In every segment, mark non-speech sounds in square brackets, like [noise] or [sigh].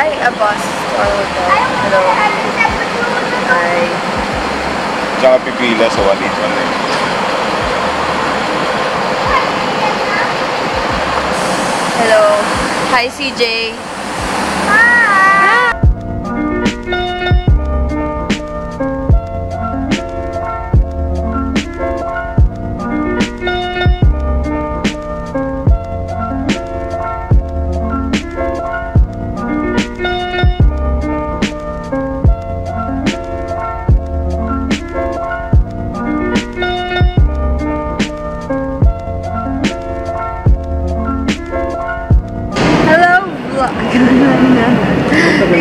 Ay, a bus. Hello. Hi. Diyan ka pipila sa walid. Ano eh. Hello. Hi, CJ.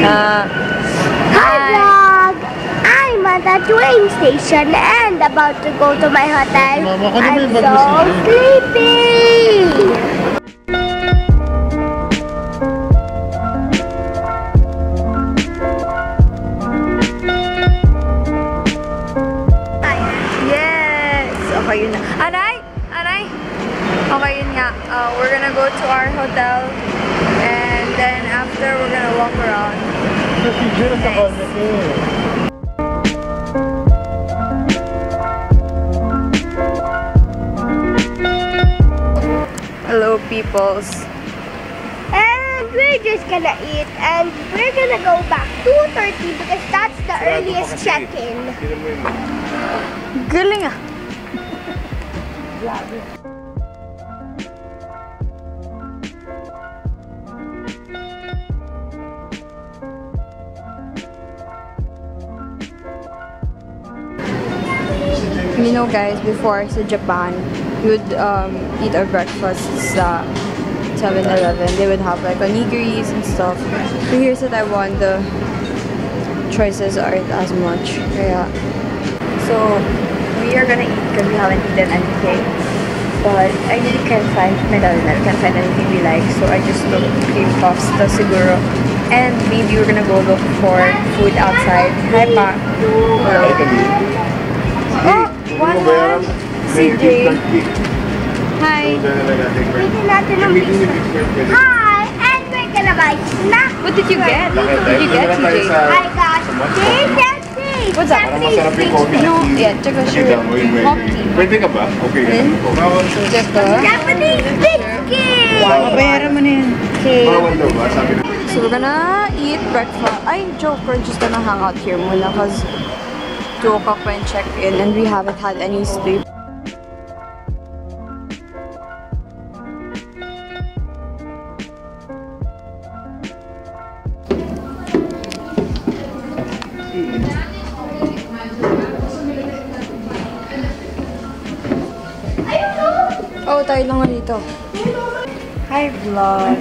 Uh, Hi vlog! I'm at the train station and about to go to my hotel. Mama, I'm so sleepy! Yes! Okay, yun na. Aray! Aray! Okay, yun nga. Uh, we're gonna go to our hotel and then after we're gonna walk around. Sa picture sa kanya ko. Hello, peoples. And we're just gonna eat and we're gonna go back 2.30 because that's the earliest check-in. Galing ah! [laughs] You know guys, before sa Japan, we would um, eat our breakfast sa 7-Eleven. They would have like onigiris and stuff. But here sa Taiwan, the choices aren't as much. Kaya, so we are gonna eat because we haven't eaten anything. But I really can't find, I can't find anything we like. So I just took cream puffs, to siguro. And maybe we're gonna go look for food outside. Hi pa. CJ. Hi. Pwede natin ng Hi! And we're gonna buy snack. What did you get? What did you get, CJ? I got this What's that? Para masarap yung coffee. No, yeah, tsaka sure. menu. Coffee. Pwede ka ba? Okay ka Then? Tsaka. Japanese biscuit! Bayaran mo na yun. Okay. Bawal daw ba? Sabi na. So we're gonna eat breakfast. Ay, joke, we're just gonna hang out here muna because 2 o'clock when check in and we haven't had any sleep. Oh, tayo lang dito. Hi, vlog.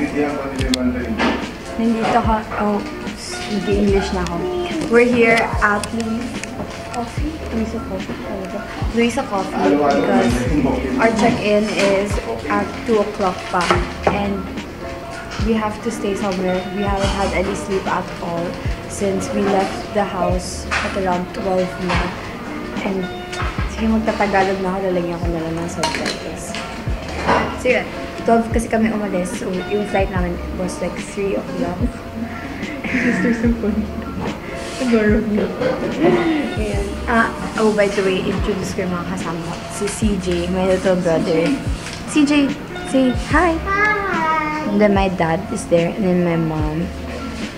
Nandito ka. Oh, nag-English na ako. We're here at Coffee. Luisa Coffee. talaga. Luisa Coffee because our check-in is at 2 o'clock pa. And we have to stay somewhere. We haven't had any sleep at all since we left the house at around 12 na. And sige, magtatagalog na ako. Lalagyan ko na lang ng subtitles. So yun, 12 kasi kami umalis. So yung flight namin was like 3 o'clock. Sister Symphony. Niyo. Ayan. Ah, oh, by the way, introduce ko yung mga kasama ko. Si CJ, my little brother. CJ, say hi. Hi! And then my dad is there, and then my mom.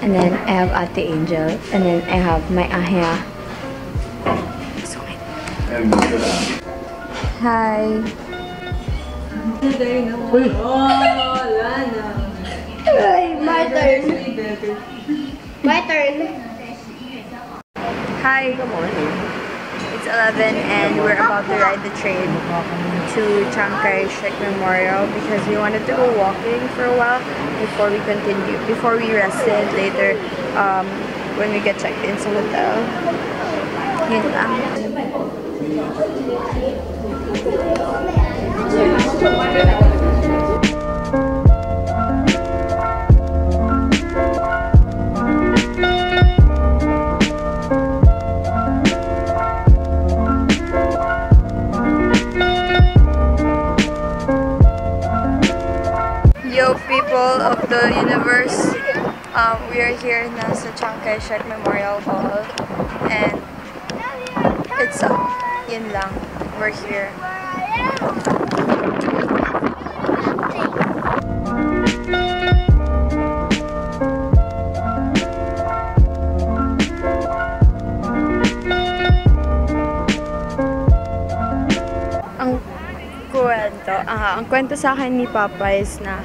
And then I have Ate Angel. And then I have my ahya. So, Hi. My turn. My turn. Hi. Good morning. It's 11 and we're about to ride the train to Chiang Kai-shek Memorial because we wanted to go walking for a while before we continue, before we rested later um, when we get checked in sa hotel. Yun. Yo, people of the universe. Um, we are here na sa Chiang Kai-shek Memorial Hall. And it's up. Yun lang. We're here. Ang kwento, ah, ang kwento sa akin ni Papa is na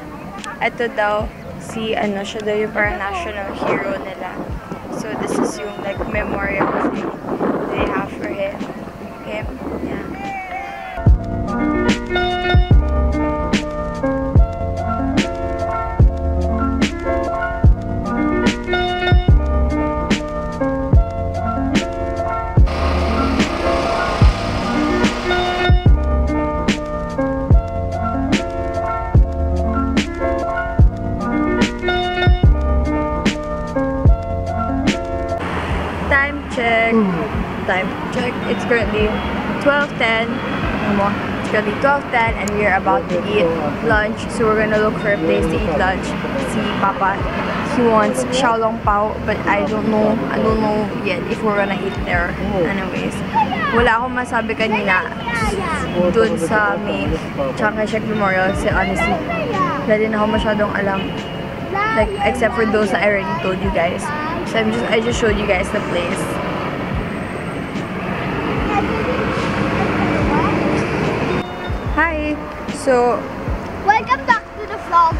eto daw si ano siya daw yung parang national hero nila. So this is yung like memorial thing they have for him. Him. Yeah. Música 10 and we are about to eat lunch. So we're gonna look for a place to eat lunch. See Papa, he wants Xiaolong Pao, but I don't know, I don't know yet if we're gonna eat there. Anyways, wala akong masabi kanina dun sa may Chiang Kai-shek Memorial kasi honestly, wala din ako masyadong alam. Like, except for those that I already told you guys. So I'm just, I just showed you guys the place. So, Welcome back to the vlog.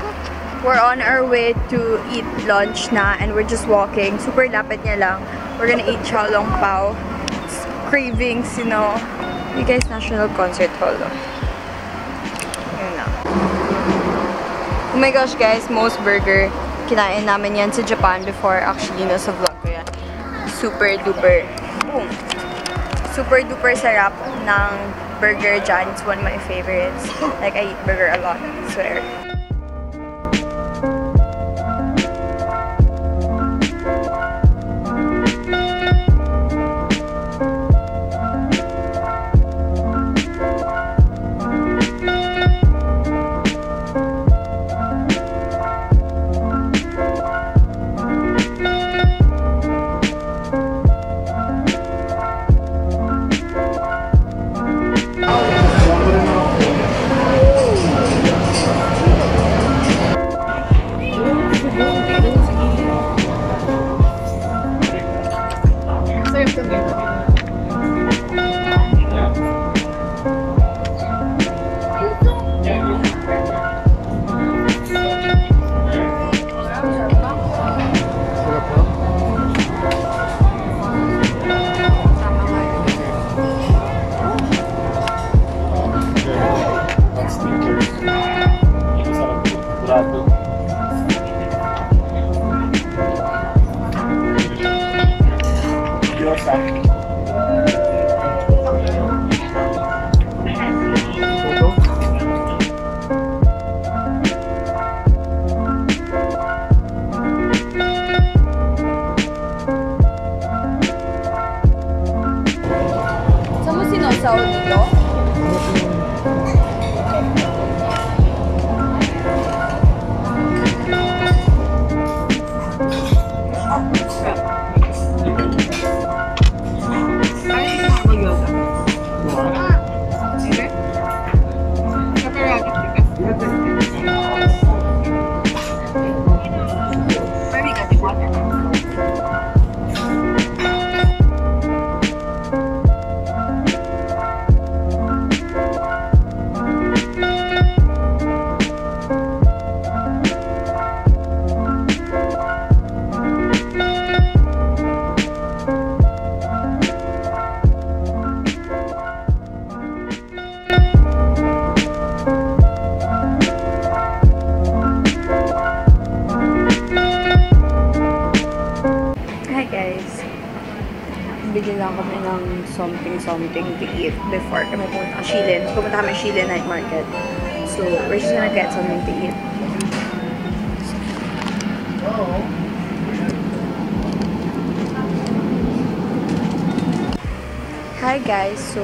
we're on our way to eat lunch na and we're just walking. Super lapit niya lang. We're gonna eat Xiaolong Pao. It's cravings, you know. You guys National Concert Hall. oh. Yun na. Oh my gosh guys, most burger. Kinain namin yan sa Japan before. Actually, nasa vlog ko yan. Super duper. Boom. Super duper sarap ng burger dyan. It's one of my favorites. Like, I eat burger a lot. I swear. Lang ng something-something to eat before kami pumunta sa Shilin. Pumunta kami Shilin Night Market. So, we're just gonna get something to eat. Hi guys! So,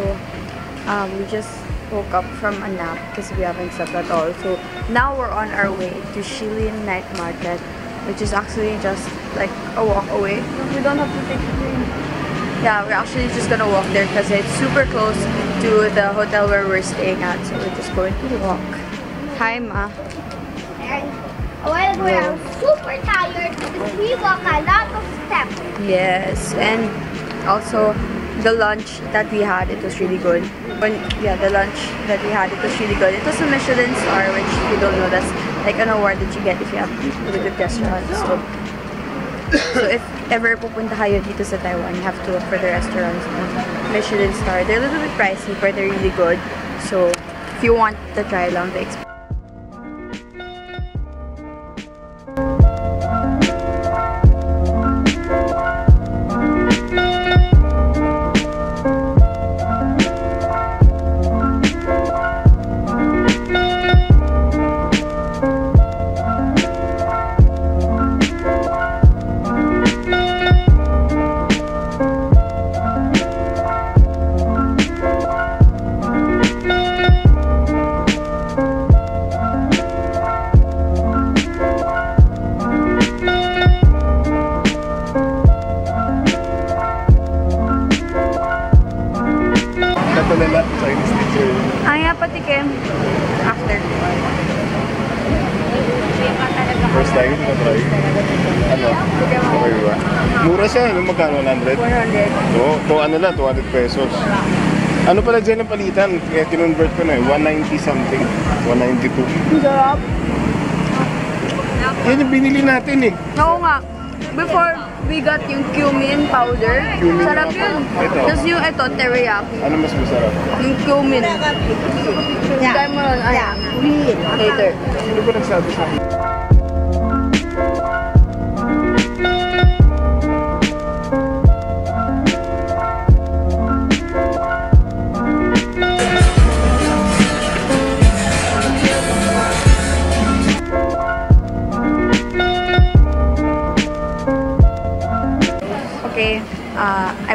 um, we just woke up from a nap because we haven't slept at all. So, now we're on our way to Shilin Night Market which is actually just like a walk away. We don't have to take the train. Yeah, we're actually just gonna walk there because it's super close to the hotel where we're staying at. So we're just going to walk. Hi, Ma. And a while ago, I was super tired because we walk a lot of steps. Yes, and also the lunch that we had, it was really good. When yeah, the lunch that we had, it was really good. It was a Michelin star, which if you don't know, that's like an award that you get if you have really good restaurants. So, so if ever pupunta kayo dito sa Taiwan, you have to look for the restaurants na Michelin star. They're a little bit pricey, but they're really good. So if you want to try lang the experience. Ang nga patikim after. First time ko try. Ano? Okay ba? Mura siya, ano magkano? 100? 400. Oo, to ano lang, 200 pesos. Ano pala dyan ang palitan? Kaya kinonvert ko na eh, 190 something. 192. Sarap. Yan yung binili natin eh. Oo nga. Before we got yung cumin powder, Cumin. sarap yun. Ito. Tapos yung ito, teriyaki. Ano mas masarap? Yung cumin. Yeah. Try mo lang. Ay, later. Sino ba nagsabi sa akin?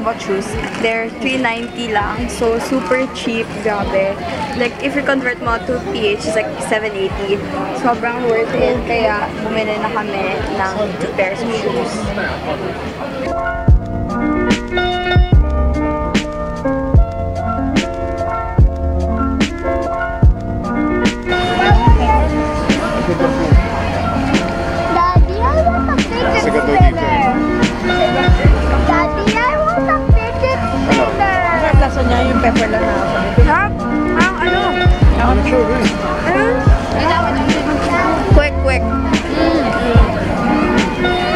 Bought shoes. They're 390 lang. So, super cheap. Grabe. Like, if you convert mo to PH, it's like 780. Sobrang worth it. Kaya, bumili na kami ng two pairs of shoes. Pepper lang ako. Sarap! Ang ano? I'm sure eh. Quick, quick.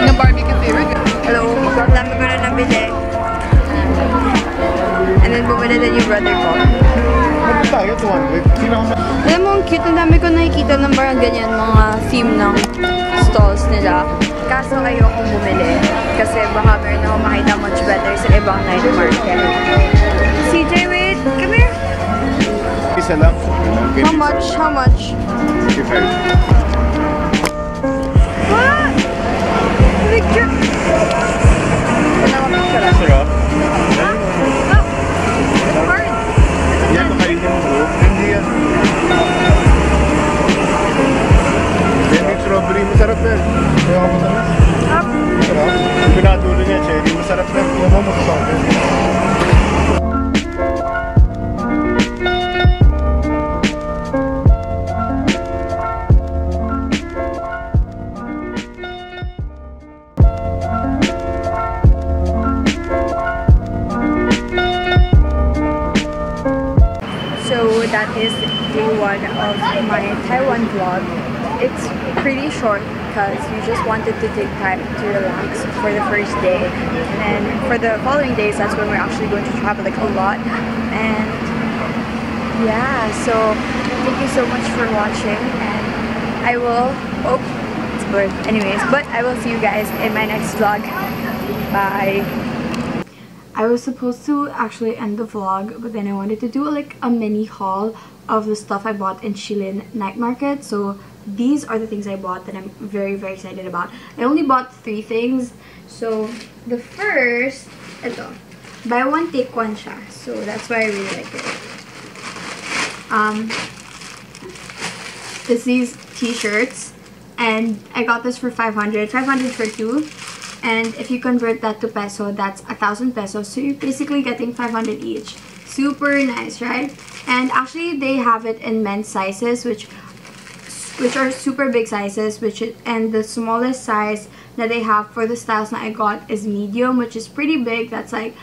Yung barbecue favorite. Hello. Ang dami ko na nabili. And then, bumili din yung brother ko. Ano tayo, 200? Sino ako Alam mo, ang cute. Ang dami ko nakikita ng parang ganyan mga theme ng stalls nila. Kaso ayokong bumili. Kasi baka meron ako makita much better sa ibang night market. CJ, wait! Come here! Isa lang. Okay, How much? How much? 55. That is day one of my Taiwan vlog. It's pretty short because we just wanted to take time to relax for the first day. And then for the following days, that's when we're actually going to travel like a lot. And yeah, so thank you so much for watching. And I will, oh, it's blurred. Anyways, but I will see you guys in my next vlog. Bye. I was supposed to actually end the vlog, but then I wanted to do like a mini haul of the stuff I bought in Shilin Night Market. So these are the things I bought that I'm very, very excited about. I only bought three things. So the first, ito, buy one, take one siya. So that's why I really like it. Um, it's these t-shirts and I got this for 500 500 for two and if you convert that to peso that's a thousand pesos. So you're basically getting 500 each. Super nice right? And actually they have it in men's sizes which which are super big sizes which and the smallest size that they have for the styles that I got is medium which is pretty big. That's like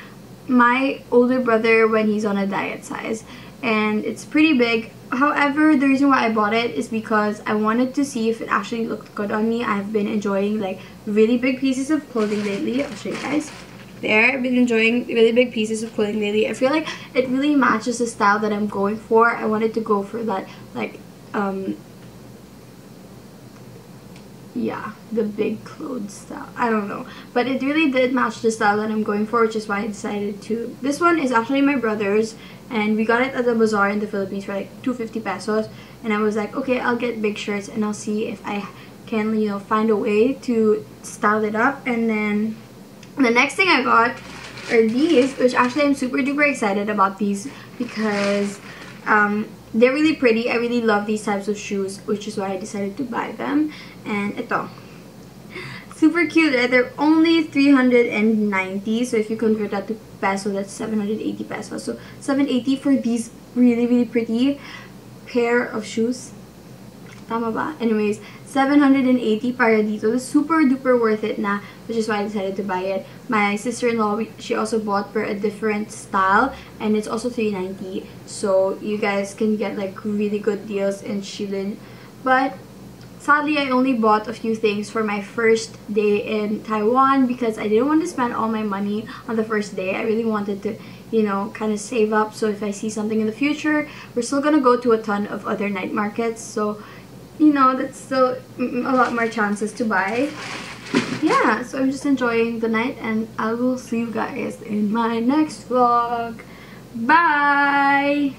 my older brother when he's on a diet size and it's pretty big. However the reason why I bought it is because I wanted to see if it actually looked good on me. I've been enjoying like really big pieces of clothing lately. I'll show you guys. There I've been enjoying really big pieces of clothing lately. I feel like it really matches the style that I'm going for. I wanted to go for that like um yeah the big clothes style i don't know. But it really did match the style that i'm going for which is why i decided to this one is actually my brother's and we got it at the bazaar in the philippines for like 250 pesos. And i was like okay i'll get big shirts and i'll see if i can you know find a way to style it up. And then the next thing i got are these which actually i'm super duper excited about these because um, they're really pretty. I really love these types of shoes, which is why I decided to buy them. And ito. Super cute, right? They're only 390. So if you convert that to peso, that's 780 pesos. So 780 for these really, really pretty pair of shoes. Tama ba? Anyways, 780 para dito. Super duper worth it na, which is why I decided to buy it. My sister-in-law, she also bought for a different style, and it's also 390 So, you guys can get like really good deals in Shilin. But, sadly, I only bought a few things for my first day in Taiwan because I didn't want to spend all my money on the first day. I really wanted to you know, kind of save up so if I see something in the future, we're still gonna go to a ton of other night markets. So you know, that's still a lot more chances to buy. Yeah, so I'm just enjoying the night and I will see you guys in my next vlog. Bye!